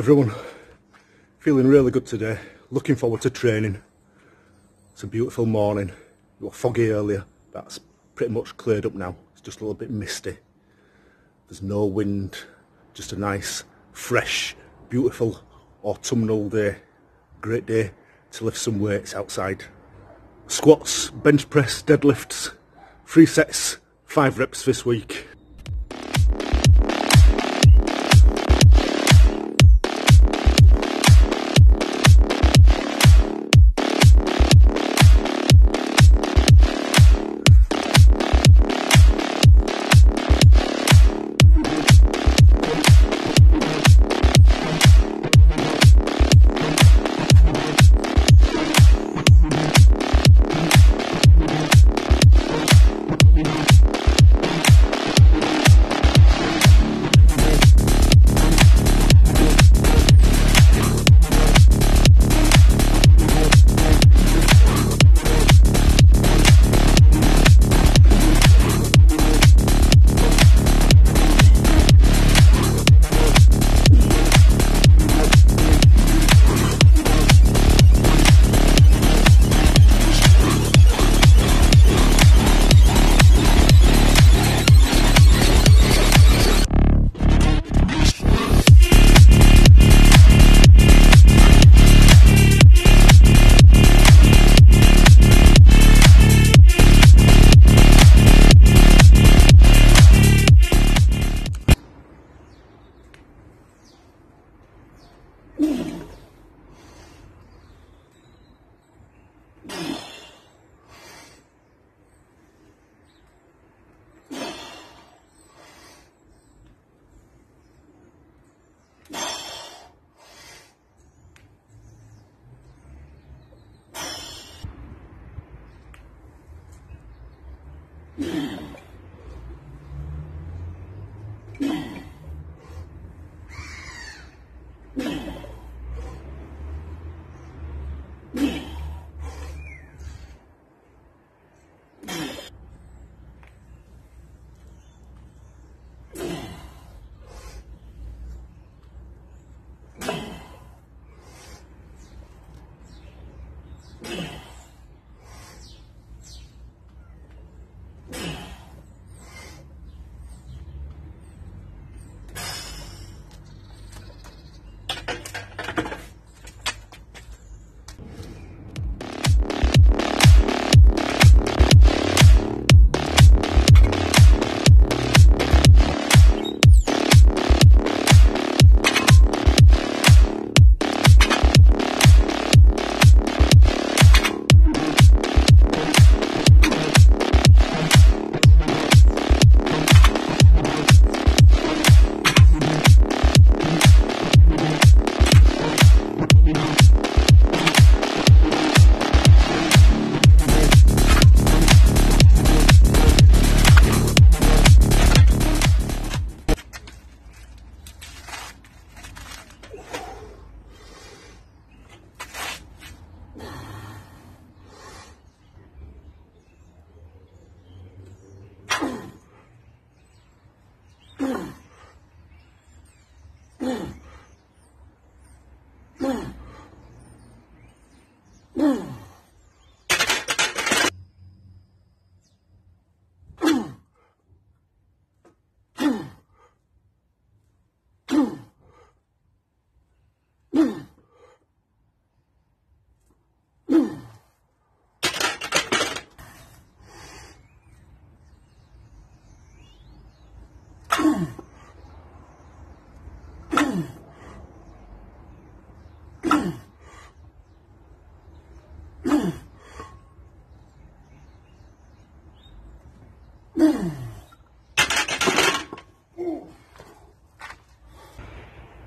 everyone, feeling really good today. Looking forward to training. It's a beautiful morning. It was foggy earlier, that's pretty much cleared up now. It's just a little bit misty. There's no wind, just a nice, fresh, beautiful autumnal day. Great day to lift some weights outside. Squats, bench press, deadlifts, three sets, five reps this week. Yeah.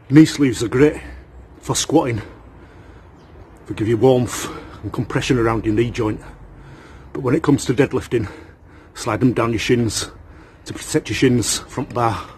Knee sleeves are great for squatting. They give you warmth and compression around your knee joint. But when it comes to deadlifting, slide them down your shins to protect your shins, front bar.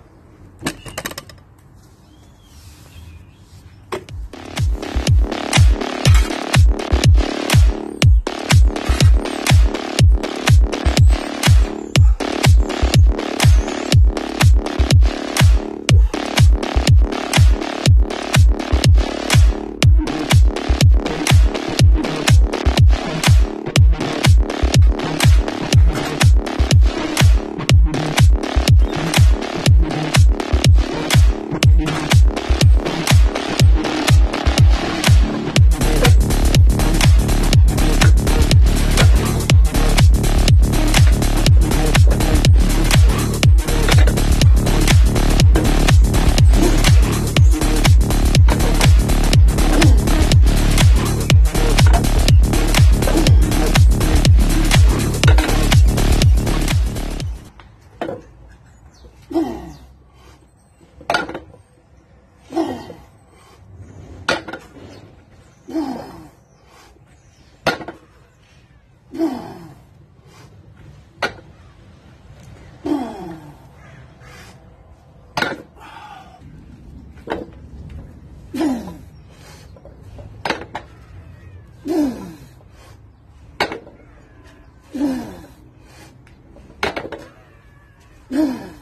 Yeah.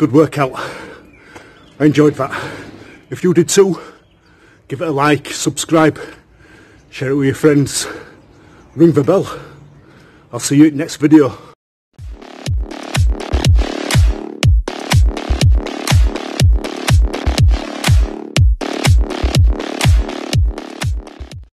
Good workout. I enjoyed that. If you did too, give it a like, subscribe, share it with your friends, ring the bell. I'll see you in the next video.